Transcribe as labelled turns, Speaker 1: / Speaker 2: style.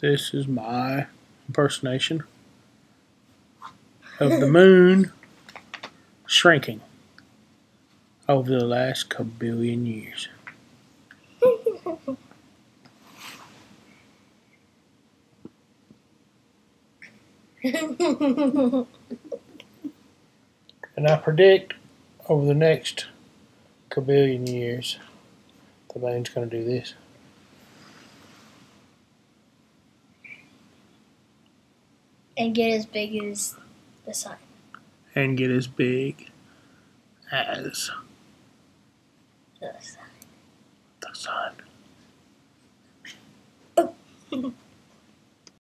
Speaker 1: This is my impersonation of the moon shrinking over the last couple billion years. And I predict over the next kabillion years, the moon's going to do this.
Speaker 2: And get as big as the sun.
Speaker 1: And get as big as
Speaker 2: The sun.
Speaker 1: the sun. Oh.